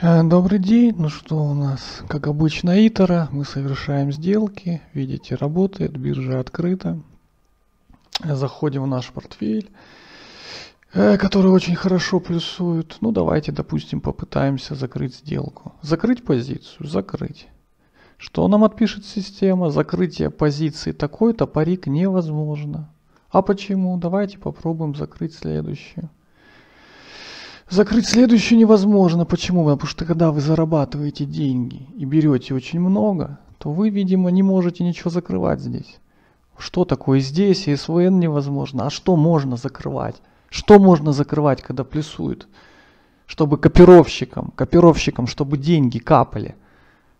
Э, Добрый день. Ну что у нас? Как обычно, Итера. Мы совершаем сделки. Видите, работает. Биржа открыта. Заходим в наш портфель, э, который очень хорошо плюсует. Ну, давайте, допустим, попытаемся закрыть сделку. Закрыть позицию? Закрыть. Что нам отпишет система? Закрытие позиции такой-то парик невозможно. А почему? Давайте попробуем закрыть следующую. Закрыть следующую невозможно. Почему? Потому что когда вы зарабатываете деньги и берете очень много, то вы, видимо, не можете ничего закрывать здесь. Что такое здесь и СВН невозможно? А что можно закрывать? Что можно закрывать, когда плюсует? Чтобы копировщикам, копировщикам, чтобы деньги капали.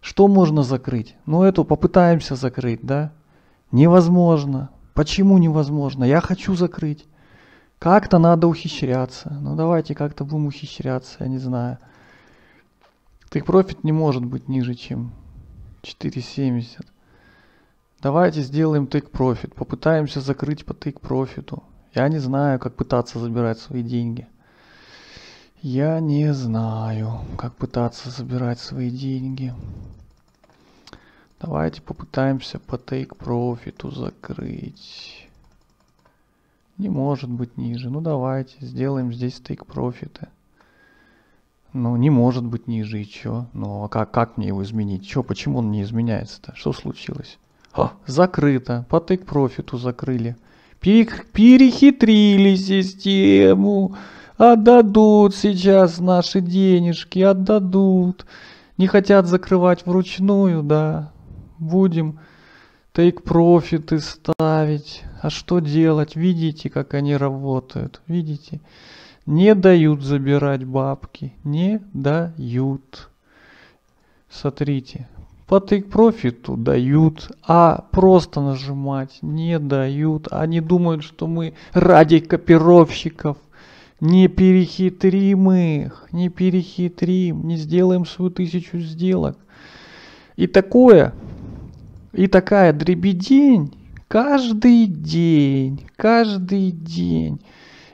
Что можно закрыть? Ну эту попытаемся закрыть, да? Невозможно. Почему невозможно? Я хочу закрыть. Как-то надо ухищряться. Ну давайте как-то будем ухищряться, я не знаю. Take профит не может быть ниже, чем 4.70. Давайте сделаем take профит. Попытаемся закрыть по take профиту. Я не знаю, как пытаться забирать свои деньги. Я не знаю, как пытаться забирать свои деньги. Давайте попытаемся по take профиту закрыть. Не может быть ниже. Ну давайте, сделаем здесь стейк профиты. Ну, не может быть ниже, и чё? Ну, а как, как мне его изменить? Чё, почему он не изменяется-то? Что случилось? А, закрыто. По тейк профиту закрыли. Пере- перехитрили систему. Отдадут сейчас наши денежки, отдадут. Не хотят закрывать вручную, да. Будем тейк профиты ставить. А что делать? Видите, как они работают? Видите? Не дают забирать бабки. Не дают. Смотрите. По тейк профиту дают, а просто нажимать не дают. Они думают, что мы ради копировщиков не перехитрим их, не перехитрим, не сделаем свою тысячу сделок. И такое, и такая дребедень каждый день, каждый день.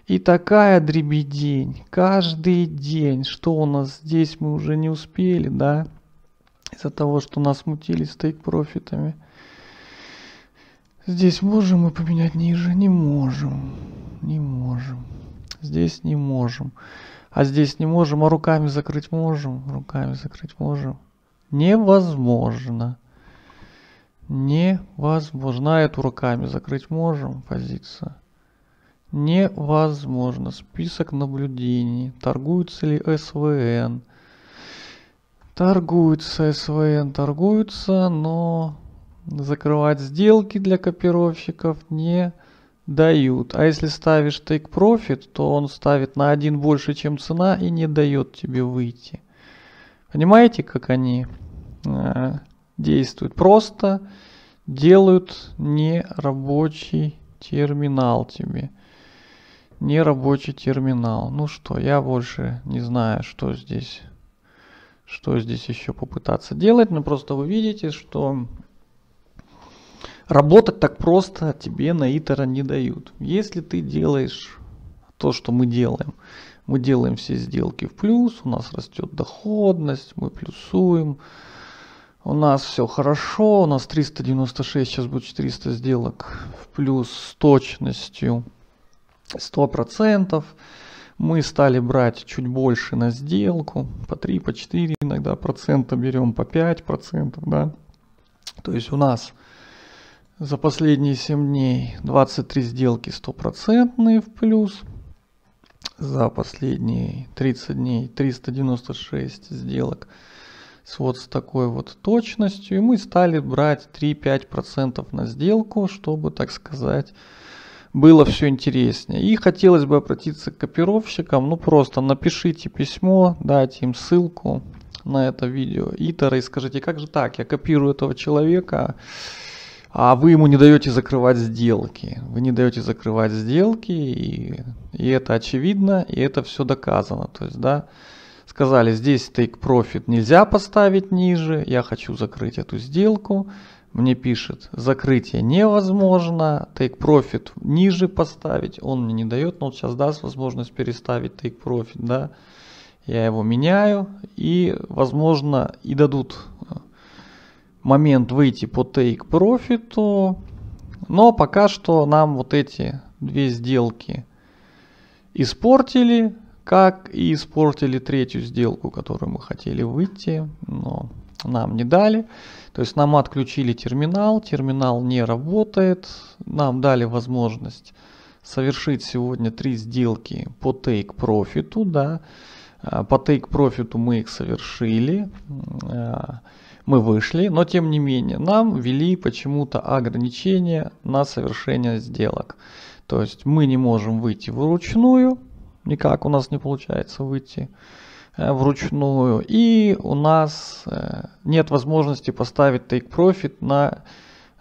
И такая дребедень каждый день. Что у нас здесь мы уже не успели, да? Из-за того, что нас мутили с тейк-профитами. Здесь можем мы поменять ниже? Не можем. Не можем. Здесь не можем. А здесь не можем, а руками закрыть можем. Руками закрыть можем. Невозможно. Невозможно. Эту руками закрыть можем позицию. Невозможно. Список наблюдений. Торгуется ли СВН? Торгуется СВН, торгуется, но закрывать сделки для копировщиков не дают. А если ставишь take profit, то он ставит на один больше, чем цена и не дает тебе выйти. Понимаете, как они э, действуют? Просто делают нерабочий терминал тебе. Нерабочий терминал. Ну что, я больше не знаю, что здесь что здесь еще попытаться делать, но просто вы видите, что работать так просто тебе на Итера не дают. Если ты делаешь то, что мы делаем, мы делаем все сделки в плюс, у нас растет доходность, мы плюсуем, у нас все хорошо, у нас 396, сейчас будет 400 сделок в плюс с точностью 100%. Мы стали брать чуть больше на сделку, по 3, по 4 иногда процента берем, по 5 процентов, да. То есть у нас за последние 7 дней 23 сделки стопроцентные в плюс. За последние 30 дней 396 сделок с вот с такой вот точностью. И мы стали брать 3-5% на сделку, чтобы, так сказать, было все интереснее. И хотелось бы обратиться к копировщикам. Ну просто напишите письмо, дайте им ссылку на это видео Итера и скажите, как же так, я копирую этого человека, а вы ему не даете закрывать сделки. Вы не даете закрывать сделки, и, и это очевидно, и это все доказано. То есть, да, сказали, здесь take profit нельзя поставить ниже, я хочу закрыть эту сделку. Мне пишет, закрытие невозможно, take profit ниже поставить, он мне не дает, но вот сейчас даст возможность переставить take profit, да. я его меняю и, возможно, и дадут э, момент выйти по take profit, но пока что нам вот эти две сделки испортили, как и испортили третью сделку, которую мы хотели выйти, но нам не дали. То есть нам отключили терминал, терминал не работает, нам дали возможность совершить сегодня три сделки по take profit, да, а, по take profit мы их совершили, а, мы вышли, но тем не менее нам ввели почему-то ограничения на совершение сделок. То есть мы не можем выйти вручную, никак у нас не получается выйти э, вручную. И у нас э, нет возможности поставить take profit на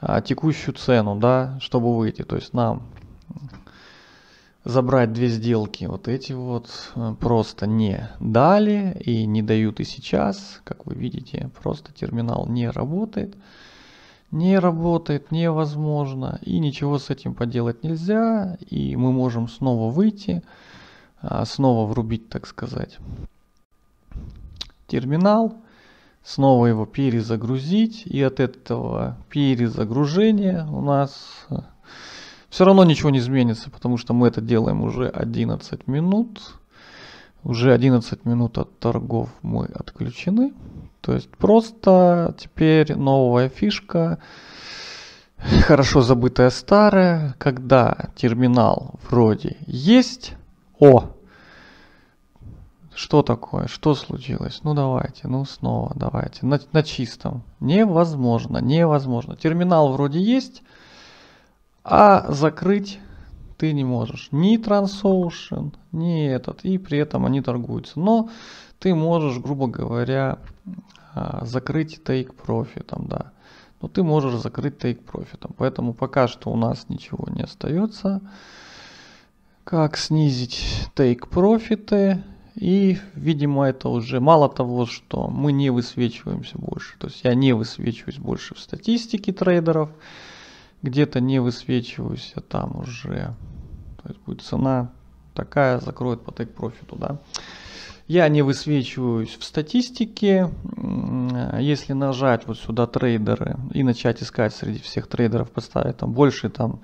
а, текущую цену, да, чтобы выйти. То есть нам забрать две сделки вот эти вот э, просто не дали и не дают и сейчас. Как вы видите, просто терминал не работает. Не работает, невозможно. И ничего с этим поделать нельзя. И мы можем снова выйти, снова врубить, так сказать, терминал. Снова его перезагрузить. И от этого перезагружения у нас э, все равно ничего не изменится, потому что мы это делаем уже 11 минут. Уже 11 минут от торгов мы отключены. То есть просто теперь новая фишка, хорошо забытая старая, когда терминал вроде есть. О! Что такое? Что случилось? Ну давайте, ну снова давайте. На, на чистом. Невозможно, невозможно. Терминал вроде есть, а закрыть ты не можешь ни Transocean, ни этот, и при этом они торгуются. Но ты можешь, грубо говоря, а, закрыть take profit, да. Но ты можешь закрыть take profit. Поэтому пока что у нас ничего не остается. Как снизить take профиты. И, видимо, это уже мало того, что мы не высвечиваемся больше. То есть я не высвечиваюсь больше в статистике трейдеров где-то не высвечиваюсь, а там уже то есть будет цена такая, закроет по take профиту, да. Я не высвечиваюсь в статистике. Если нажать вот сюда трейдеры и начать искать среди всех трейдеров, поставить там больше там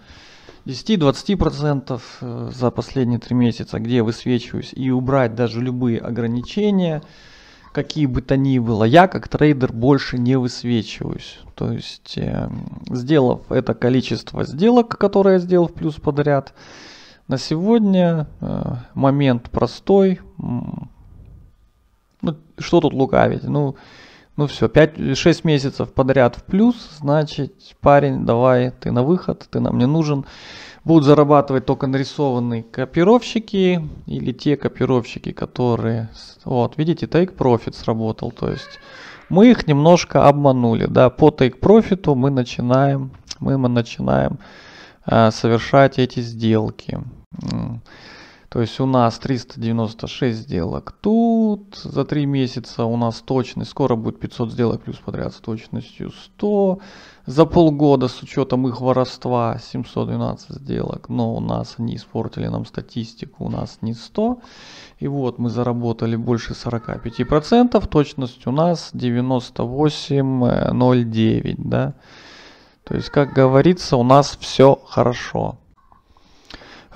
10-20% э, за последние три месяца, где я высвечиваюсь, и убрать даже любые ограничения, какие бы то ни было, я как трейдер больше не высвечиваюсь. То есть, э, сделав это количество сделок, которые я сделал в плюс подряд, на сегодня э, момент простой. Ну, что тут лукавить? Ну, ну все, 5-6 месяцев подряд в плюс, значит, парень, давай, ты на выход, ты нам не нужен будут зарабатывать только нарисованные копировщики или те копировщики, которые... Вот, видите, take profit сработал, то есть мы их немножко обманули, да, по take profit мы начинаем, мы начинаем э, совершать эти сделки. То есть у нас 396 сделок тут. За 3 месяца у нас точность. Скоро будет 500 сделок плюс подряд с точностью 100. За полгода с учетом их воровства 712 сделок. Но у нас они испортили нам статистику. У нас не 100. И вот мы заработали больше 45%. Точность у нас 98,09. Да? То есть, как говорится, у нас все хорошо.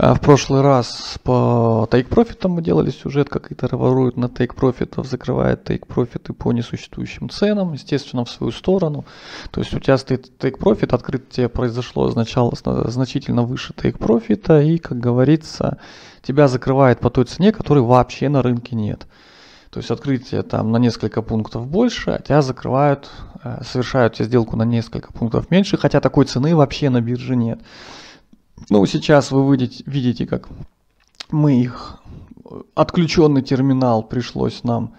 А в прошлый раз по Take Profit мы делали сюжет, как это воруют на Take Profit, закрывает Take Profit по несуществующим ценам, естественно, в свою сторону. То есть у тебя стоит Take Profit, открытие произошло означало значительно выше Take Profit, и, как говорится, тебя закрывает по той цене, которой вообще на рынке нет. То есть открытие там на несколько пунктов больше, а тебя закрывают, э, совершают тебе сделку на несколько пунктов меньше, хотя такой цены вообще на бирже нет. Ну, сейчас вы видите, видите, как мы их отключенный терминал пришлось нам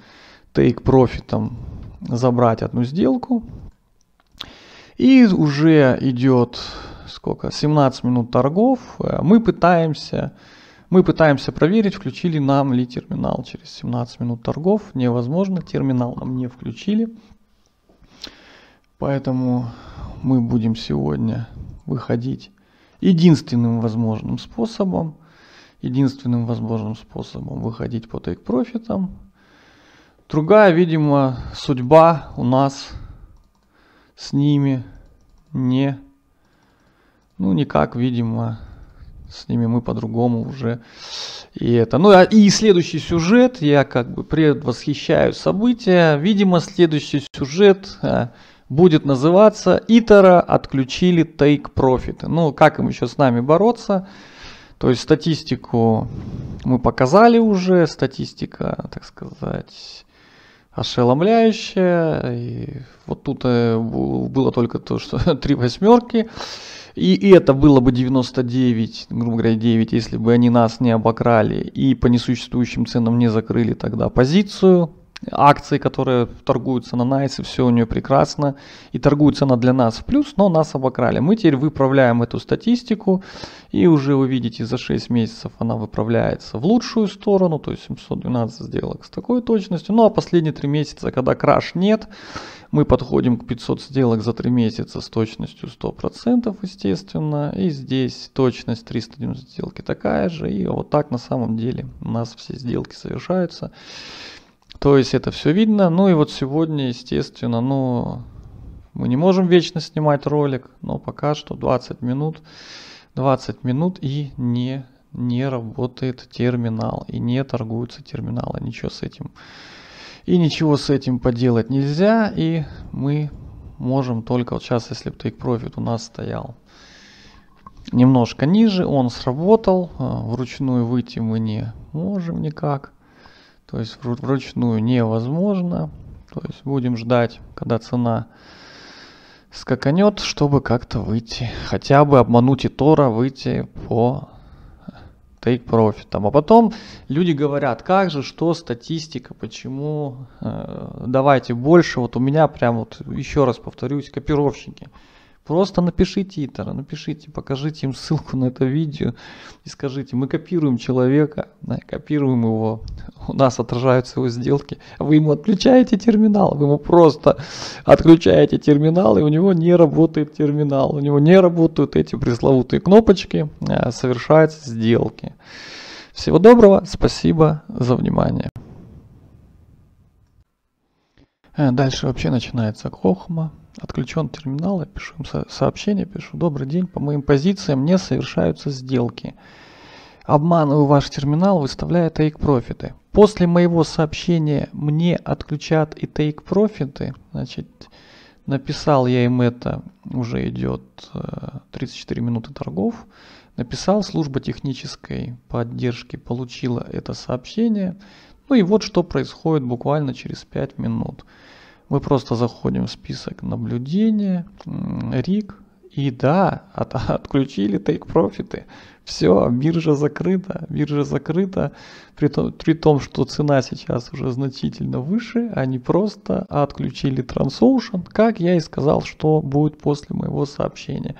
take профитом забрать одну сделку. И уже идет сколько? 17 минут торгов. Мы пытаемся, мы пытаемся проверить, включили нам ли терминал через 17 минут торгов. Невозможно, терминал нам не включили. Поэтому мы будем сегодня выходить единственным возможным способом, единственным возможным способом выходить по take профитам, Другая, видимо, судьба у нас с ними не, ну никак, видимо, с ними мы по-другому уже. И это, ну а, и следующий сюжет, я как бы предвосхищаю события. Видимо, следующий сюжет а, будет называться «Итера отключили Take Profit». Ну, как им еще с нами бороться? То есть статистику мы показали уже, статистика, так сказать, ошеломляющая. И вот тут э, было только то, что три восьмерки. И это было бы 99, грубо говоря, 9, если бы они нас не обокрали и по несуществующим ценам не закрыли тогда позицию акции, которые торгуются на Найсе, все у нее прекрасно. И торгуется она для нас в плюс, но нас обокрали. Мы теперь выправляем эту статистику. И уже вы видите, за 6 месяцев она выправляется в лучшую сторону. То есть 712 сделок с такой точностью. Ну а последние 3 месяца, когда краш нет, мы подходим к 500 сделок за 3 месяца с точностью 100%, естественно. И здесь точность 390 сделки такая же. И вот так на самом деле у нас все сделки совершаются. То есть это все видно. Ну и вот сегодня, естественно, ну, мы не можем вечно снимать ролик, но пока что 20 минут, 20 минут и не, не работает терминал, и не торгуются терминалы. Ничего с этим. И ничего с этим поделать нельзя, и мы можем только вот сейчас, если бы Take Profit у нас стоял немножко ниже, он сработал, а, вручную выйти мы не можем никак. То есть вручную невозможно. То есть будем ждать, когда цена скаканет, чтобы как-то выйти. Хотя бы обмануть и Тора, выйти по take profit. А потом люди говорят, как же, что статистика, почему, э, давайте больше. Вот у меня прям вот, еще раз повторюсь, копировщики. Просто напишите Итера, напишите, покажите им ссылку на это видео и скажите, мы копируем человека, да, копируем его, у нас отражаются его сделки, вы ему отключаете терминал, вы ему просто отключаете терминал, и у него не работает терминал, у него не работают эти пресловутые кнопочки, а совершаются сделки. Всего доброго, спасибо за внимание. Э, дальше вообще начинается хохма отключен терминал, я пишу им сообщение, пишу, добрый день, по моим позициям не совершаются сделки. Обманываю ваш терминал, выставляя take профиты. После моего сообщения мне отключат и take профиты, значит, написал я им это, уже идет 34 э, минуты торгов, написал, служба технической поддержки получила это сообщение, ну и вот что происходит буквально через 5 минут. Мы просто заходим в список наблюдения, RIG, и да, от, отключили take профиты. Все, биржа закрыта, биржа закрыта, при том, при том, что цена сейчас уже значительно выше, они просто отключили Transocean, как я и сказал, что будет после моего сообщения.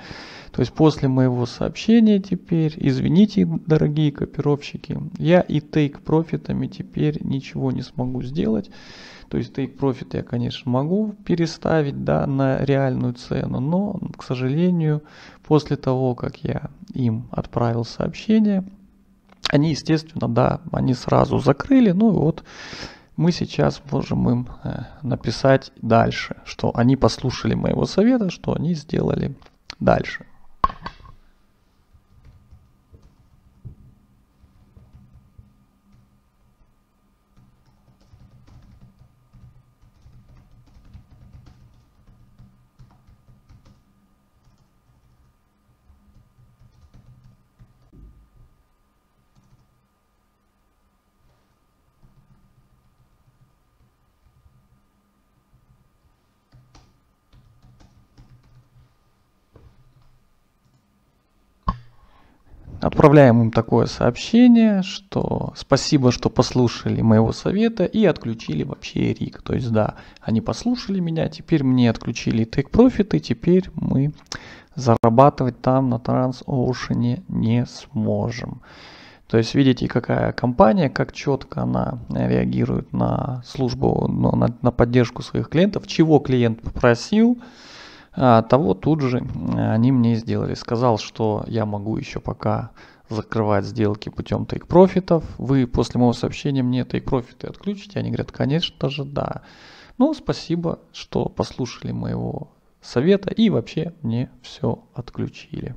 То есть после моего сообщения теперь, извините, дорогие копировщики, я и take профитами теперь ничего не смогу сделать. То есть take profit я, конечно, могу переставить да, на реальную цену, но, к сожалению, после того, как я им отправил сообщение, они, естественно, да, они сразу закрыли. Ну и вот мы сейчас можем им э, написать дальше, что они послушали моего совета, что они сделали дальше. Отправляем им такое сообщение, что спасибо, что послушали моего совета и отключили вообще рик. То есть да, они послушали меня, теперь мне отключили take profit, и теперь мы зарабатывать там на TransOcean не сможем. То есть видите, какая компания, как четко она реагирует на службу, на, на поддержку своих клиентов, чего клиент попросил, того тут же они мне сделали. Сказал, что я могу еще пока закрывать сделки путем тейк профитов. Вы после моего сообщения мне тейк профиты отключите? Они говорят, конечно же, да. Ну, спасибо, что послушали моего совета и вообще мне все отключили.